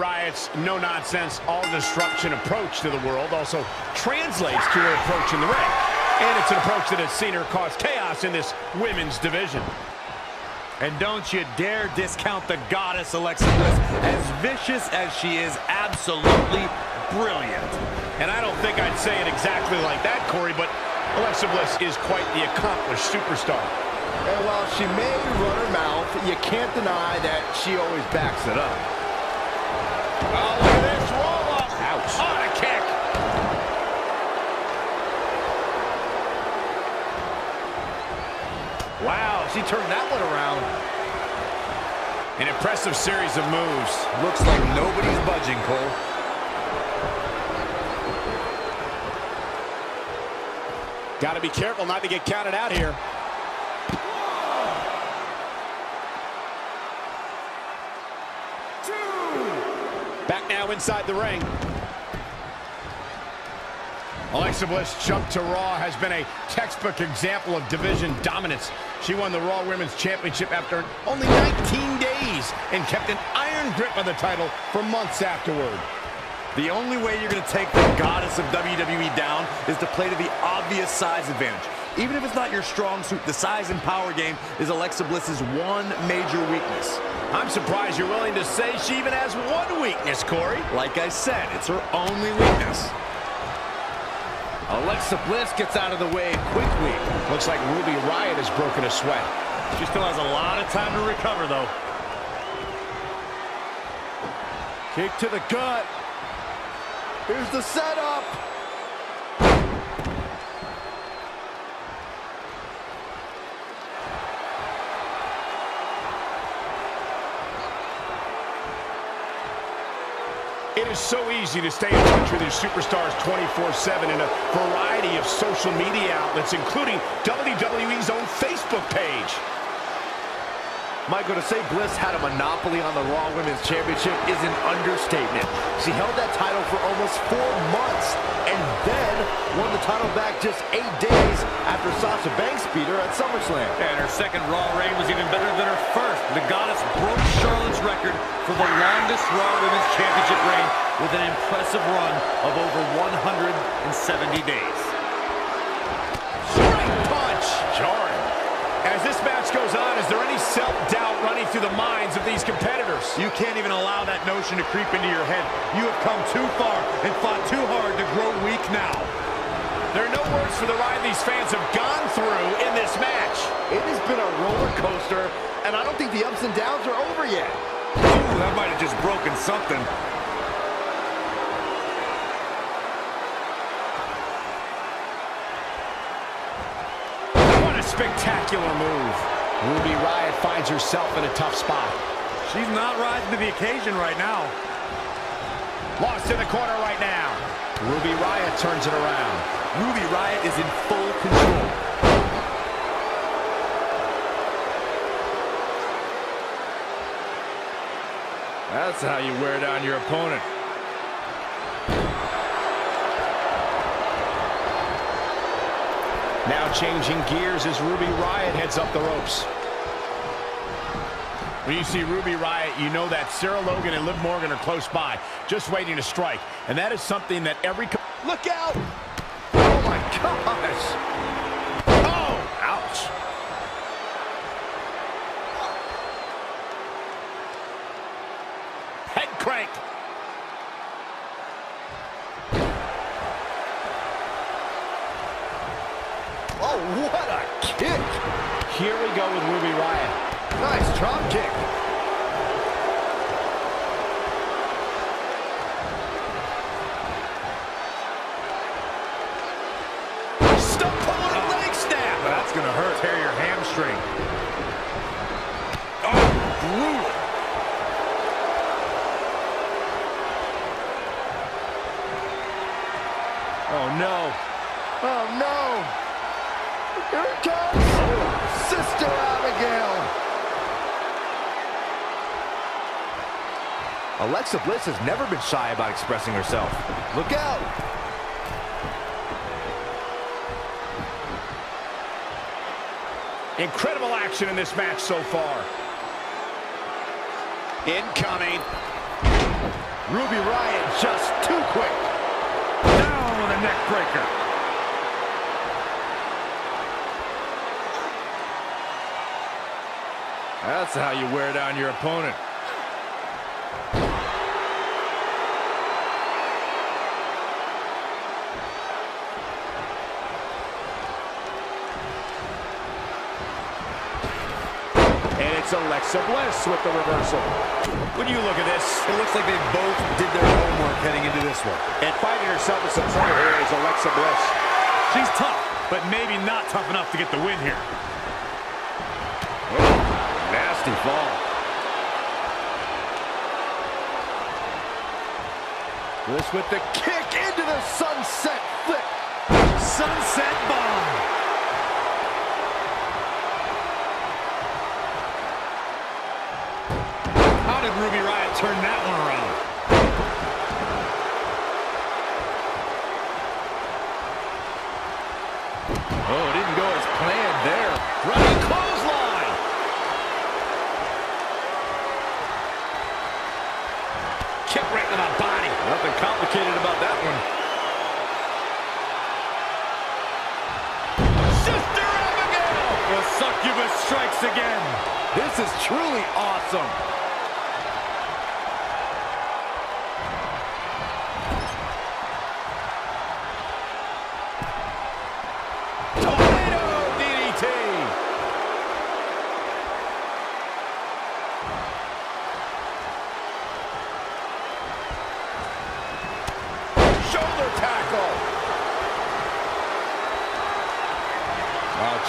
Riott's no-nonsense, all-disruption approach to the world also translates to her approach in the ring. And it's an approach that has seen her cause chaos in this women's division. And don't you dare discount the goddess Alexa Bliss. As vicious as she is, absolutely brilliant. And I don't think I'd say it exactly like that, Corey, but Alexa Bliss is quite the accomplished superstar. And while she may run her mouth, you can't deny that she always backs it up. Ouch. Wow, she turned that one around. An impressive series of moves. Looks like nobody's budging, Cole. Got to be careful not to get counted out here. Back now inside the ring. Alexa Bliss jump to Raw has been a textbook example of division dominance. She won the Raw Women's Championship after only 19 days and kept an iron grip on the title for months afterward. The only way you're going to take the goddess of WWE down is to play to the obvious size advantage. Even if it's not your strong suit, the size and power game is Alexa Bliss's one major weakness. I'm surprised you're willing to say she even has one weakness, Corey. Like I said, it's her only weakness. Alexa Bliss gets out of the way quickly. Looks like Ruby Riott has broken a sweat. She still has a lot of time to recover, though. Kick to the gut. Here's the setup. It is so easy to stay in touch with your superstars 24-7 in a variety of social media outlets, including WWE's own Facebook page. Michael, to say Bliss had a monopoly on the Raw Women's Championship is an understatement. She held that title for almost four months and then won the title back just eight days after Sasha Banks beat her at SummerSlam. And her second Raw reign was even better than her first. The Goddess broke Charlotte's record for the longest Raw Women's Championship reign with an impressive run of over 170 days. Straight punch! Jarring. As this match goes on, is there any self-doubt running through the minds of these competitors? You can't even allow that notion to creep into your head. You have come too far and fought too hard to grow weak now. There are no words for the ride these fans have gone through in this match. It has been a roller coaster, and I don't think the ups and downs are over yet. Ooh, that might have just broken something. What a spectacular move. Ruby Riott finds herself in a tough spot. She's not rising to the occasion right now. Lost in the corner right now. Ruby Riott turns it around. Ruby Riott is in full control. That's how you wear down your opponent. Now changing gears as Ruby Riott heads up the ropes. When you see Ruby Riott, you know that Sarah Logan and Liv Morgan are close by, just waiting to strike. And that is something that every... Look out! Oh, my gosh. Oh! Ouch! Head crank. Oh, what a kick. Here we go with Ruby Riott. Nice drop kick. Stump pull a leg snap. That's going to hurt. Tear your hamstring. Oh, brutal. Oh, no. Oh, no. Here it comes. Sister Abigail. Alexa Bliss has never been shy about expressing herself. Look out. Incredible action in this match so far. Incoming. Ruby Riott just too quick. Down with a neck breaker. That's how you wear down your opponent. And it's Alexa Bliss with the reversal. When you look at this, It looks like they both did their homework heading into this one. And finding herself in some trouble here is Alexa Bliss. She's tough, but maybe not tough enough to get the win here. Nasty fall. Bliss with the kick into the sunset flip. Sunset bomb. How did Ruby Riott turn that one around?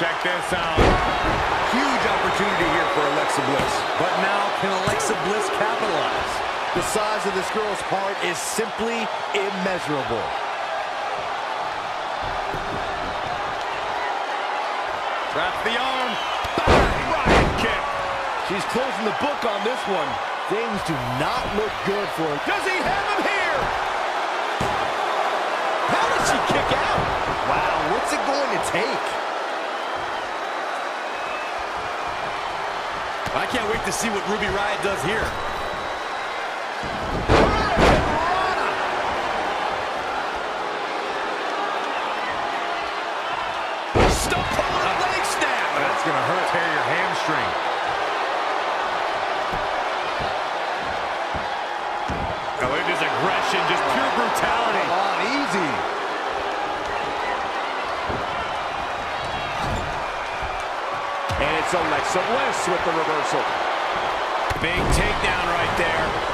Check this out. Huge opportunity here for Alexa Bliss. But now, can Alexa Bliss capitalize? The size of this girl's heart is simply immeasurable. Wrap the arm. Bang! Riott Kick. She's closing the book on this one. Things do not look good for her. Does he have him here? How did she kick out? Wow, what's it going to take? I can't wait to see what Ruby Riott does here. Stop leg snap. That's going to hurt. Tear your hamstring. Oh, at this aggression, just pure brutality. Come on, easy. And it's Alexa Bliss with the reversal. Big takedown right there.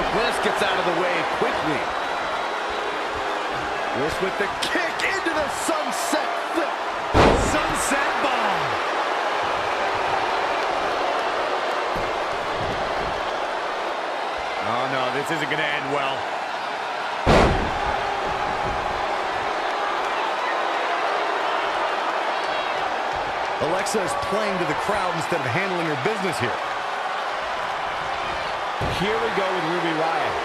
Bliss gets out of the way quickly. Bliss with the kick into the sunset flip. Sunset bomb. Oh, no, this isn't going to end well. Alexa is playing to the crowd instead of handling her business here. Here we go with Ruby Riott.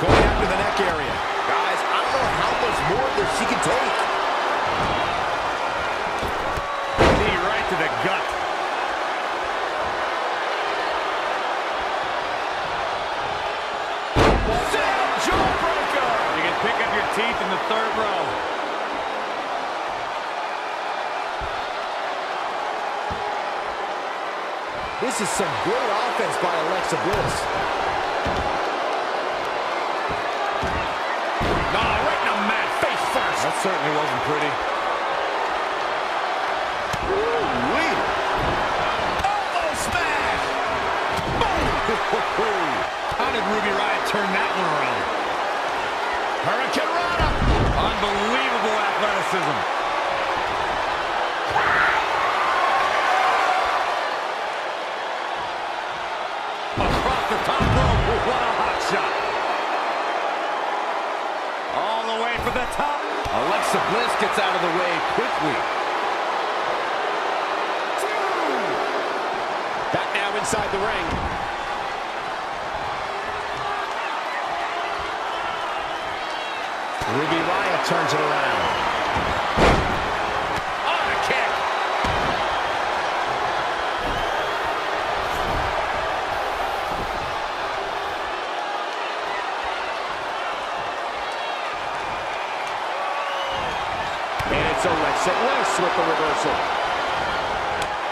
Going after the neck area. Guys, I don't know how much more of this she can take. Knee right to the gut. Sam Jawbreaker. You can pick up your teeth in the third row. This is some great offense by Alexa Bliss. Ah, right in the mat, face first. That certainly wasn't pretty. Ooh-wee. Elbow smash. How did Ruby Riott turn that one around? Hurricanrana. Unbelievable athleticism. The. Alexa Bliss gets out of the way quickly. Back now inside the ring. Ruby Riott turns it around. It's Alexa Bliss with the reversal.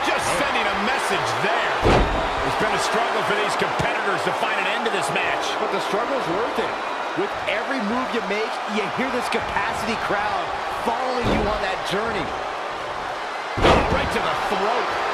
Just oh. sending a message there. It's been a struggle for these competitors to find an end to this match. But the struggle's worth it. With every move you make, you hear this capacity crowd following you on that journey. Right to the throat.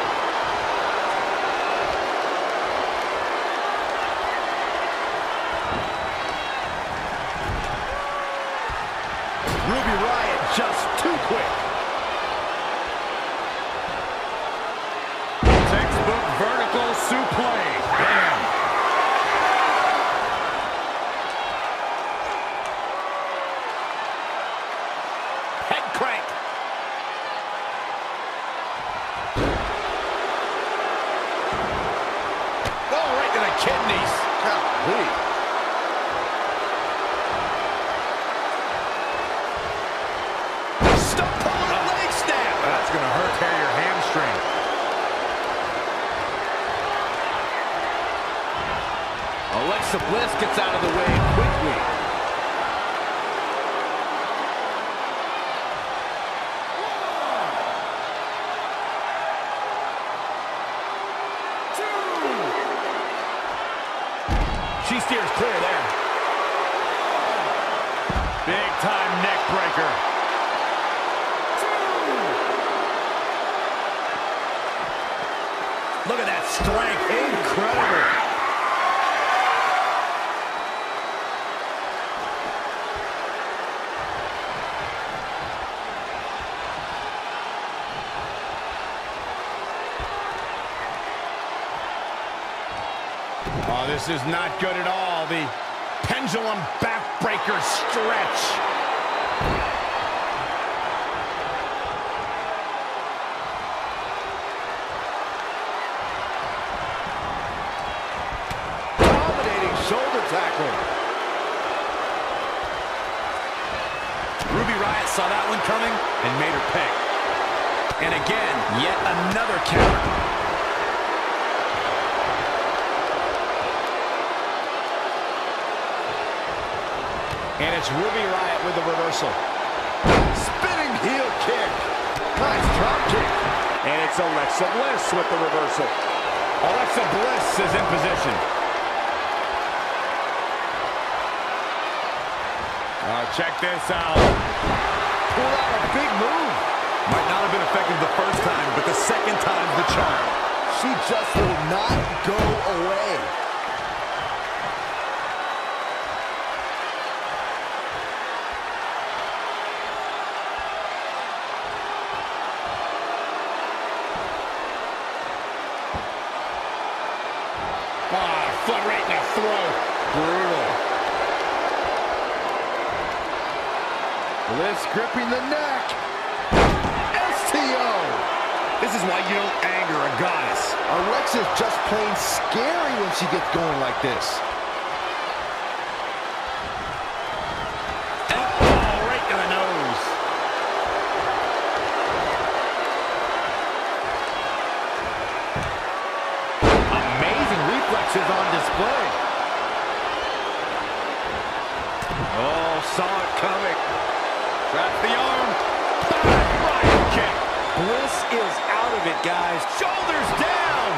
She steers clear there. Big time neck breaker. Look at that strength. Incredible. Oh, this is not good at all. The pendulum backbreaker stretch. Dominating shoulder tackle. Ruby Riott saw that one coming and made her pay. And again, yet another counter. And it's Ruby Riott with the reversal. Spinning heel kick. Nice drop kick. And it's Alexa Bliss with the reversal. Alexa Bliss is in position. Oh, check this out. Pull out a big move. Might not have been effective the first time, but the second time's the charm. She just will not go away. Ah, foot right in the throat. Brutal. Bliss gripping the neck. STO. This is why you don't anger a goddess. Alexa's just plain scary when she gets going like this. Oh, right to the nose. Amazing reflexes on display. Oh, saw it coming. Trapped the arm. Right kick. Bliss is out of it, guys. Shoulders down.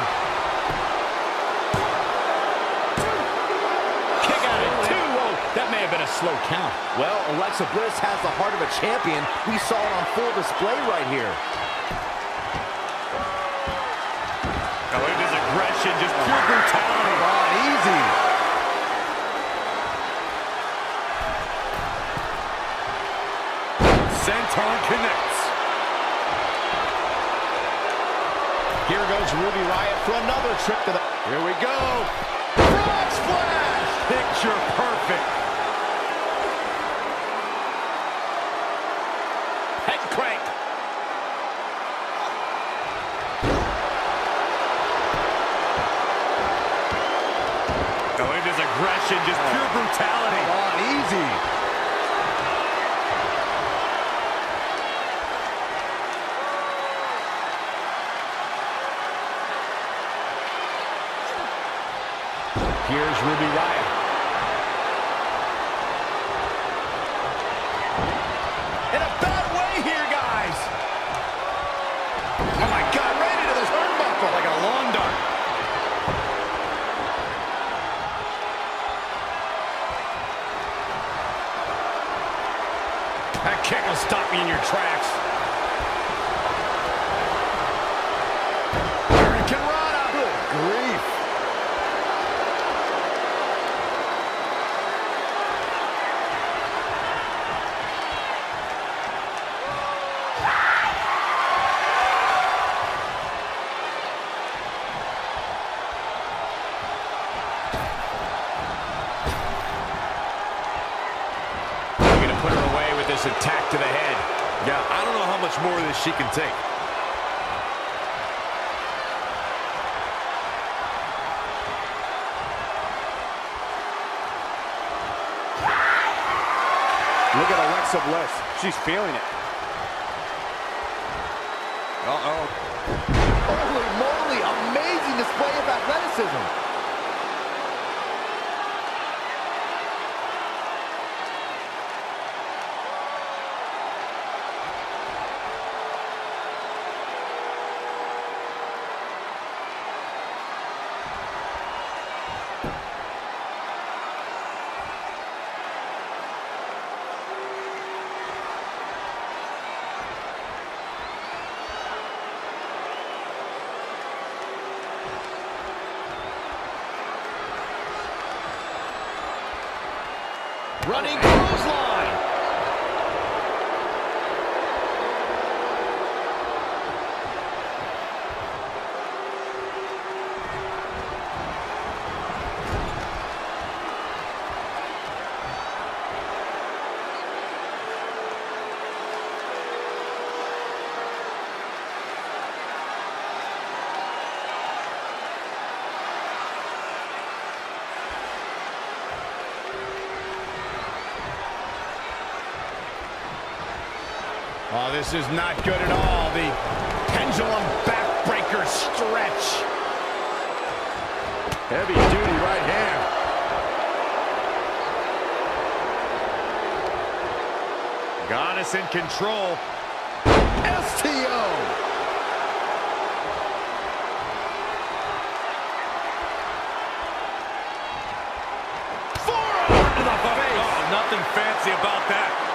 Kick out at two. Whoa, that may have been a slow count. Well, Alexa Bliss has the heart of a champion. We saw it on full display right here. Oh, look at this aggression, just pure brutality. Come on, easy. senton connects. Here goes Ruby Riott for another trip to the... Here we go. Frog splash! Picture perfect. Head crank. Oh, aggression, just pure oh. brutality. Come on, easy. Here's Ruby Riott. That kick will stop me in your tracks. Look at Alexa Bliss. She's feeling it. Uh-oh. Holy moly, amazing display of athleticism. Running Oh, this is not good at all. The pendulum backbreaker stretch. Heavy duty right hand. Goddess in control. STO. Forearm to the face. Oh, nothing fancy about that.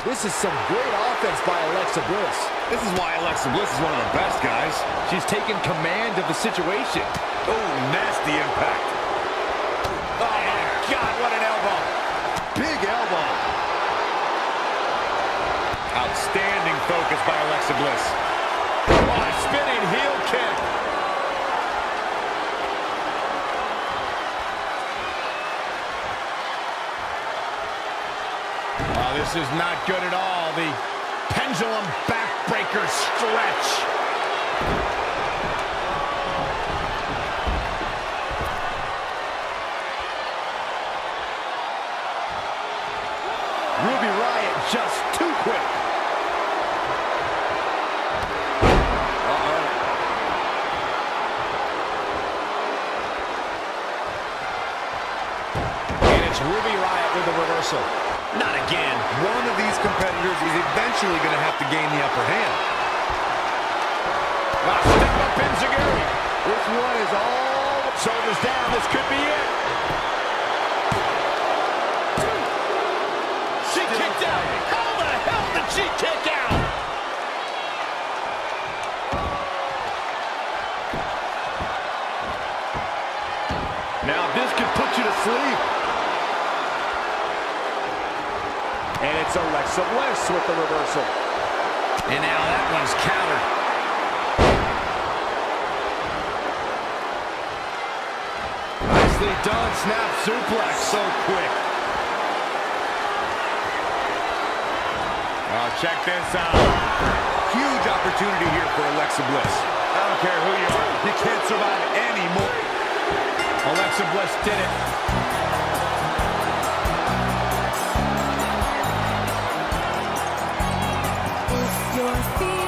This is some great offense by Alexa Bliss. This is why Alexa Bliss is one of the best guys. She's taken command of the situation. Oh, nasty impact. Oh, my God, what an elbow. Big elbow. Outstanding focus by Alexa Bliss. Oh, a spinning heel kick. Oh, this is not good at all. The pendulum backbreaker stretch. Ruby Riott just too quick. And it's Ruby Riott with the reversal. Not again. One of these is eventually going to have to gain the upper hand. Ah, step up Enziguri. This one is all Shoulders down. This could be it. And now that one's countered. Nicely done. Snap suplex. So quick. Oh, check this out. Huge opportunity here for Alexa Bliss. I don't care who you are. You can't survive anymore. Alexa Bliss did it. If you're